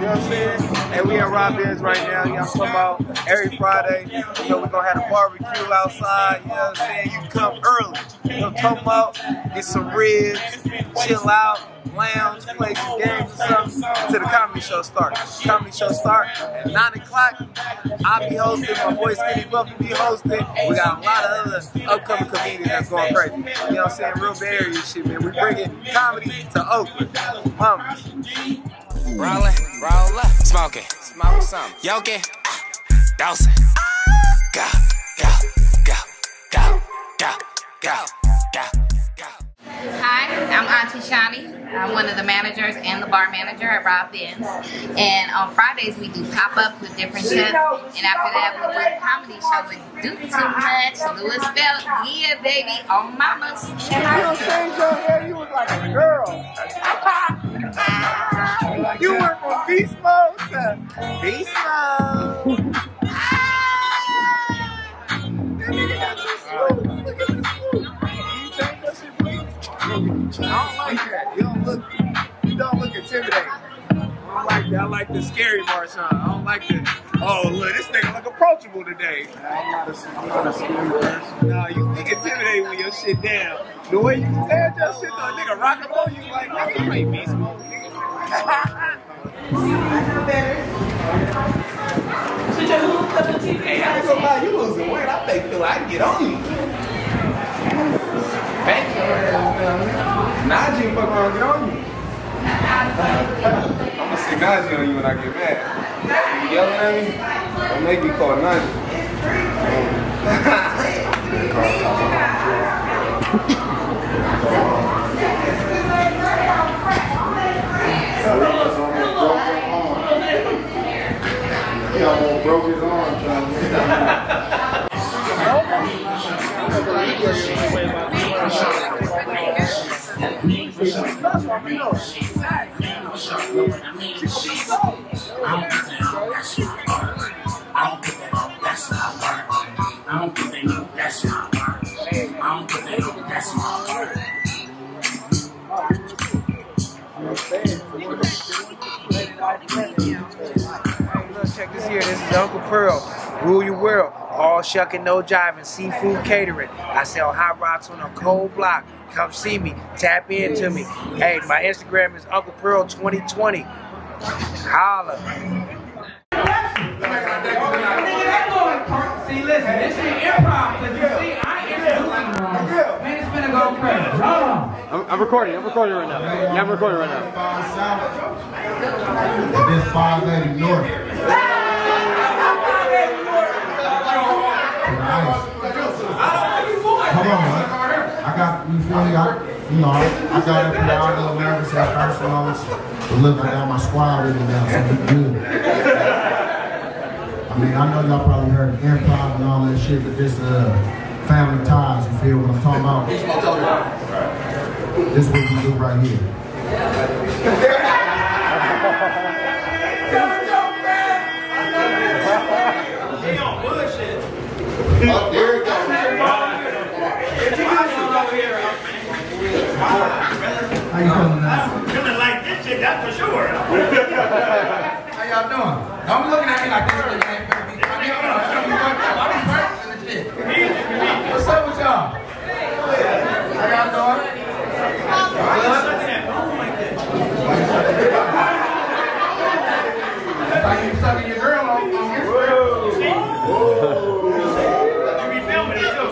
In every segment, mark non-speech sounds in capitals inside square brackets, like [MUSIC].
know what I'm saying? And we at Rob Ben's right now. Y'all come out every Friday. You know, we're gonna have a barbecue outside. You know what I'm saying? You come early. You know, come out, get some ribs, chill out lounge, play some games or something until the comedy show starts. Comedy show start at 9 o'clock. I'll be hosting. My boy Skinny Buff will be hosting. We got a lot of other upcoming comedians that's going crazy. You know what I'm saying? Real Bay Area shit, man. We bringing comedy to Oakland. Mama. Rollin', roll up, smoking, smoke something, yoking, ah, dosing. Go, go, go, go, go, go, go, go. Hi, I'm Auntie Shani. I'm one of the managers and the bar manager at Rob Ben's. And on Fridays we do pop-up with different chefs. And after that we do a comedy show with Do Too Much, Lewis Belt, Yeah Baby, on Mamas. And You don't change your hair, you look like a girl. [LAUGHS] you went from beast mode to beast mode. That nigga got this swoop. Look at this swoop. You change that shit, please? I don't like that. You don't look, you don't look intimidating. I don't like that. I like the scary Marshawn. I don't like the, oh, look, this nigga look approachable today. I'm not a, I'm not a scary person. Nah, you look intimidating when your shit down. The way you stand your shit, though, nigga rockin' on you like, nigga, you ain't beast mode, you losing weight. I think I get on you. Thank you. Najee get on you. I'm gonna see on you when I get mad. You yelling at me? Don't make me call Najee. Check this here. This is Uncle Pearl. Rule your world. All shucking, no jiving. Seafood catering. I sell hot rocks on a cold block. Come see me. Tap into me. Hey, my Instagram is Uncle Pearl 2020. Holla. See, listen, this is improv, because you see, I introducing wrong. Man, it's finna go crazy. Hold on. I'm, I'm recording. I'm recording right now. Yeah, I'm recording right now. This 580 North. Come on, man. I got, you feel me? I, you know, I, I got up here, I was a little nervous at first when I was, but look, I got my squad with me now, so we good. I mean, I know y'all probably heard improv and all that shit, but this, uh, family ties, you feel what I'm talking about? This is what we do right here. Oh, there it goes. How you feeling now? Feeling like this shit, that's for sure. [LAUGHS] How y'all doing? Don't be looking at me like this. nigga ain't finna be- I mean, hold on, show me what- I be practicing and shit. What's up with y'all? How y'all doing? Good? Like you sucking your girl on, here. You be filming it too.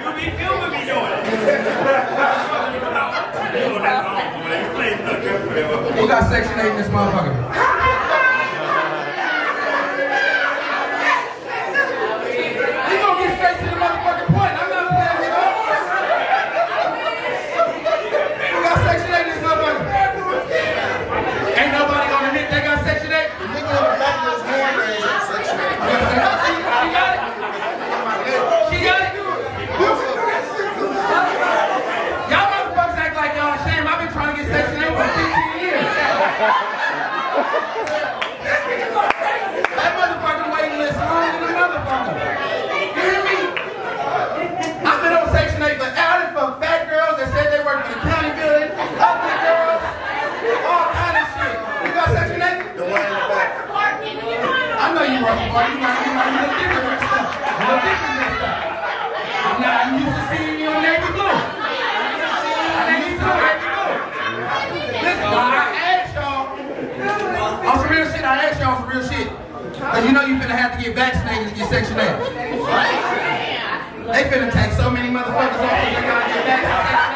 You be filming me doing Who got section 8 in this motherfucker? We gonna get straight to the motherfucking point. I'm not playing with you. Who got section 8 in this motherfucker? Ain't nobody gonna hit. They got section 8? The nigga in the back of his hand raised section 8. She got it? She got it? Y'all motherfuckers act like y'all ashamed. I've been trying to get section 8 for 15 years. That motherfucking waiting list longer than a motherfucker. You hear me? I've been on Section 8 for outed for fat girls that said they work for the county building, ugly girls, all kind of shit. You got one in the back. I know you work hard. You might, you might look different and stuff. You look different and stuff. I'm not, I'm used to seeing you on Navy Blue. I'm used to Navy Blue. Listen, I asked y'all, on some real shit, I asked y'all some real shit. Cause you know you finna have to get vaccinated to get Section 8. They finna take so many motherfuckers off they gotta get vaccinated.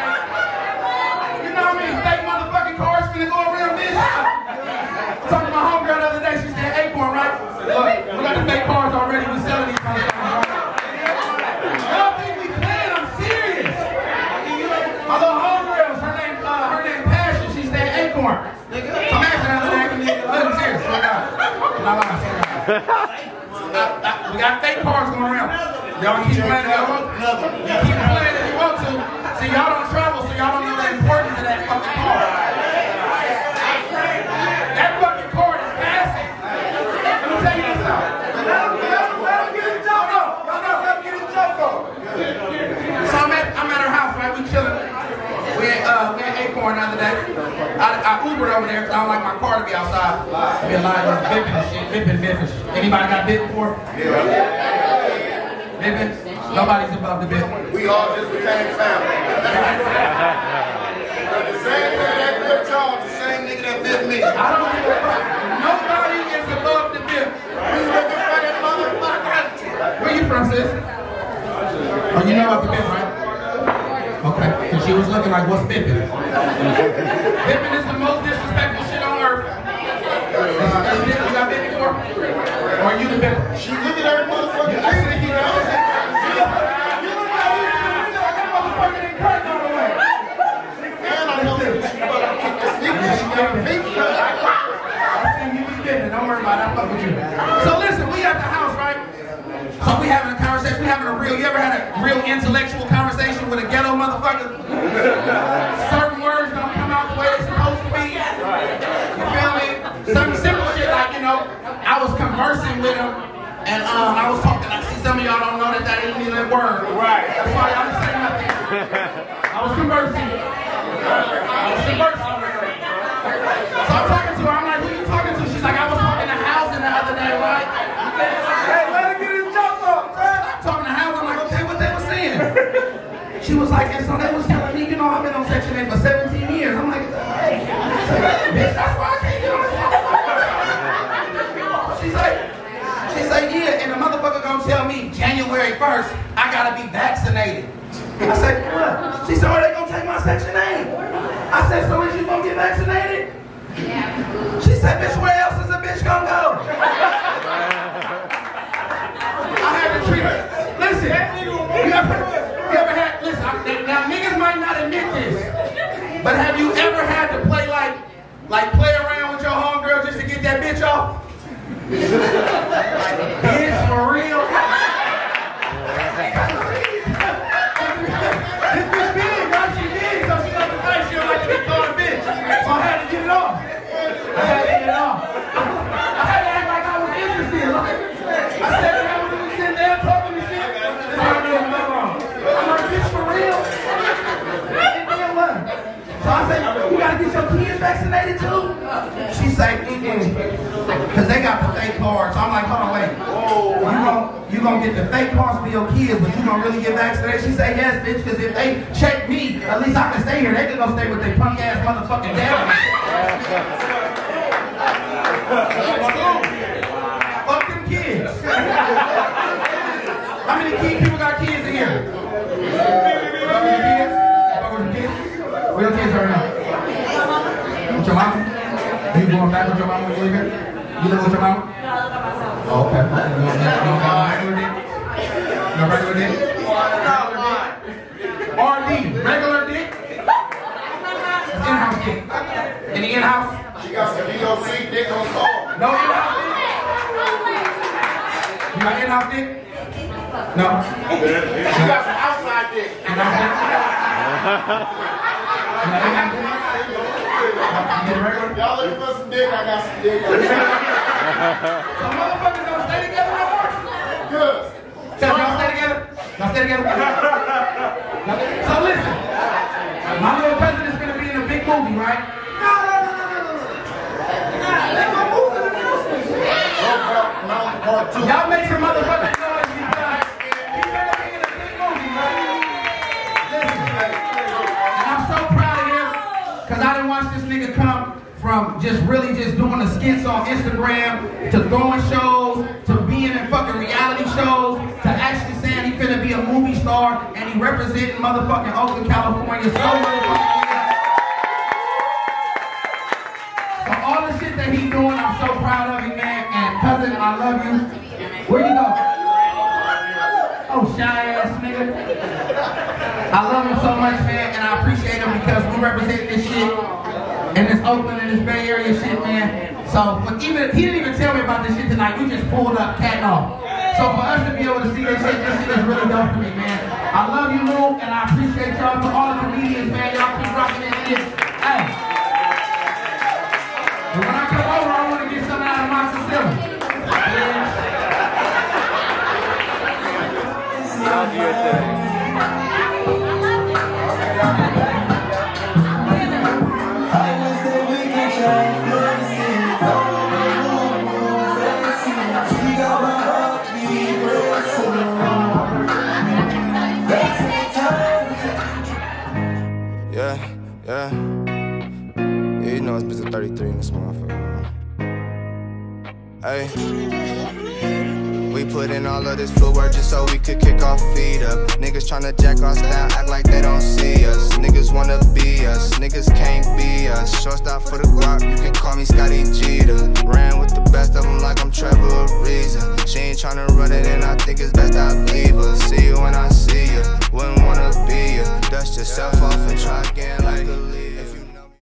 You know how many fake motherfucking cars finna go around this? Talking to my homegirl the other day, she said Acorn, right? Look, we got the fake cars already, we selling these motherfuckers, right? Y'all think we playing? I'm serious. My little homegirl, her name, uh, her name Passion, she said Acorn. So I'm asking her the other day, look, I'm serious, swear to God. Not lying, swear to God. Uh, uh, we got fake cars going around. Y'all keep playing if you want. You keep playing if you want to. See, y'all don't travel, so y'all don't know the importance of that fucking car. That fucking car is passing. Let me tell you this now. So I'm at, I'm at her house, right? We chilling. We at, uh, we at Acorn the other day. I, I Ubered over there because I don't like my car to be outside. Be a lot of bipping and shit, bipping, bipping. Anybody got bit before? Yeah. Bipping? Nobody's above the bit. We all just became family. the same thing that bit y'all, the same nigga that bit me. I don't give a fuck. Nobody is above the bit. We looking for that motherfucker. Where you from, sis? Oh, you know about the bit, right? Okay. Because she was looking like, what's bipping? bipping is the most disrespectful shit on earth. Is, is bit, you got bit before? Or you the bit? She look at every motherfucker. I said you know. You look like you that motherfucker didn't cut all the way. And I know that she fucking kicked the sneakers. She got her feet cut. I seen you be bipping. Don't worry about it. I fuck with you. So listen, we at the house, right? So we having a conversation. We having a real. You ever had a real intellectual conversation with a ghetto motherfucker? Certain words don't come out the way they're supposed to be. You feel me? Some simple shit like you know, I was conversing with him, and um, I was talking. I see some of y'all don't know that that ain't even a word. Right. That's why y'all didn't say nothing. I was conversing. I was conversing. So I'm talking to her. I'm like, who you talking to? She's like, I was talking to Housing the other day, right? Hey, let her get his jump up, I'm talking to Housing. I'm like, okay, what they were saying? She was like, and so they was telling me, you know, I've been on Section 8 for 17 years. I'm like, hey, bitch, that's why I can't get on She's like, she's like, yeah, and the motherfucker gonna tell me January 1st, I gotta be vaccinated. I said, what? She said, are they gonna take my Section 8. I said, so is you gonna get vaccinated? Yeah. She said, bitch, where else is a bitch gonna go? I had to treat her. Listen, you ever, you ever had, listen, I, now niggas might not admit this, but have you ever had to play like, like play around with your homegirl just to get that bitch off? like, bitch, for real? [LAUGHS] this bitch big, right? She big, so she doesn't think she like to be called bitch. So I had to get it off. I had to get it off. I had to act like I was interested. Like, I said that I was sitting there talking and shit. Then I knew I'm not wrong. I'm like, bitch, for real? And then what? So I said, you gotta get your kids vaccinated too? She said. Cause they got the fake cards. So I'm like, hold on, wait. Oh. You gon' you gonna get the fake cards for your kids, but you gonna really get vaccinated? She said, yes, bitch, cause if they check me, at least I can stay here. They can go stay with their punk ass motherfucking dad. Fuck them kids. How many kid people got kids in here? With kids? With kids? Where your kids are now? With your mama? You going back with your mama when you live here? You live with your mama? Oh, okay. You want that? You want that regular dick? No regular dick? RD, regular dick? In-house dick. Any in-house? She got some DOC dick on call. No in-house dick? You got in-house dick? No. She got some outside dick. In-house dick? [LAUGHS] You got in-house dick? remember? Y'all looking for some dick? I got some dick. [LAUGHS] Some Motherfuckers don't stay together no more. Good. So y'all stay together? Y'all stay together? so listen, my little cousin is gonna be in a big movie, right? No, no, no, no, no, no. Let my movie in the Part two. Y'all make some motherfuckers. From just really just doing the skits on Instagram to throwing shows to being in fucking reality shows to actually saying he finna be a movie star and he representing motherfucking Oakland, California so all the shit that he doing, I'm so proud of him, man. And cousin, I love you. Where you go? Oh, shy ass nigga. I love him so much, man, and I appreciate him because we represent this shit in this Oakland and this Bay Area shit, man. So, but even he didn't even tell me about this shit tonight. We just pulled up, cat and all. So for us to be able to see this shit, this shit is really dope to me, man. I love you, Lou, and I appreciate y'all for all the comedians, man. Y'all keep rocking that shit. Hey. And when I come over, I want to get something out of my facility. I'll Yeah, yeah. Yeah, you know it's Mr. 33 in this motherfucker. Hey. Put in all of this footwork just so we could kick our feet up. Niggas tryna jack us style, act like they don't see us. Niggas wanna be us, niggas can't be us. Shortstop for the guap, you can call me Scotty Jeter. Ran with the best of them like I'm Trevor Ariza. She ain't tryna run it, and I think it's best I leave her. See you when I see you, wouldn't wanna be you. Dust yourself off and try again.